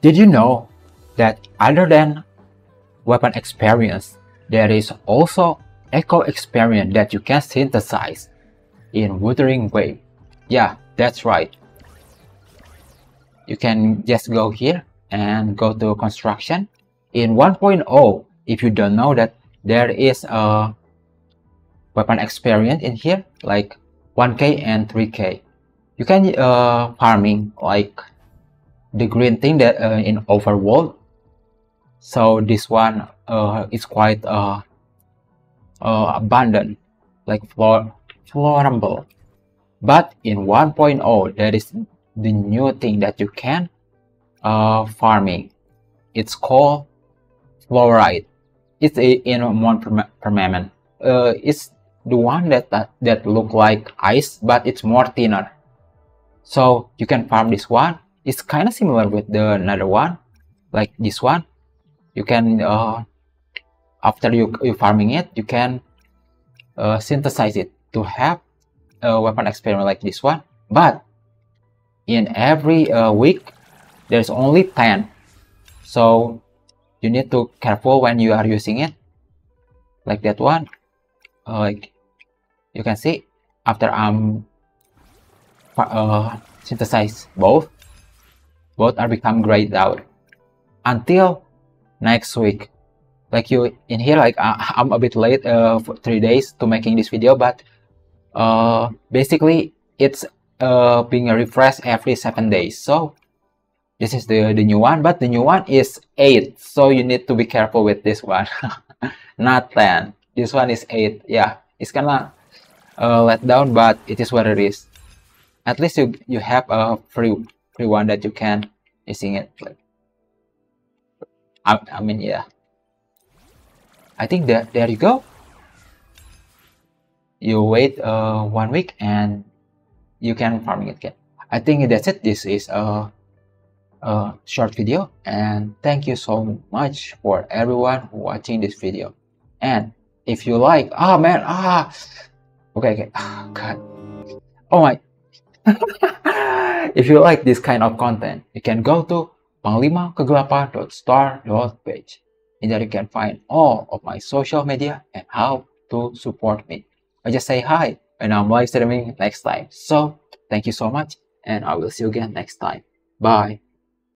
Did you know that other than weapon experience, there is also echo experience that you can synthesize in Wuthering Wave? Yeah, that's right. You can just go here and go to construction. In 1.0, if you don't know that there is a weapon experience in here, like 1k and 3k. You can uh, farming like the green thing that uh, in overworld. So this one uh, is quite uh, uh, abundant, like flor florable. But in 1.0, there is the new thing that you can uh, farming. It's called fluorite. It's a, in one permanent. Uh, it's the one that, that that look like ice, but it's more thinner. So you can farm this one. It's kind of similar with the another one, like this one. You can uh, after you you farming it, you can uh, synthesize it to have a weapon experiment like this one. But in every uh, week, there's only 10. So you need to careful when you are using it. Like that one. Uh, like you can see after I'm uh, synthesize both, both are become grayed out until next week. Like you in here, like uh, I'm a bit late uh, for three days to making this video, but uh, basically it's uh, being refreshed every seven days. So this is the, the new one, but the new one is eight. So you need to be careful with this one, not 10. This one is eight. Yeah, it's kinda uh, let down, but it is what it is. At least you you have a free free one that you can using it. Like, I, I mean, yeah. I think that there you go you wait uh, one week and you can farming it again. I think that's it. This is a, a short video and thank you so much for everyone watching this video. And if you like, ah oh, man, ah, okay, okay, oh, God, oh my. if you like this kind of content, you can go to panglimakegelapan.start.page. and there you can find all of my social media and how to support me. I just say hi and I'm live streaming next time. So thank you so much and I will see you again next time. Bye.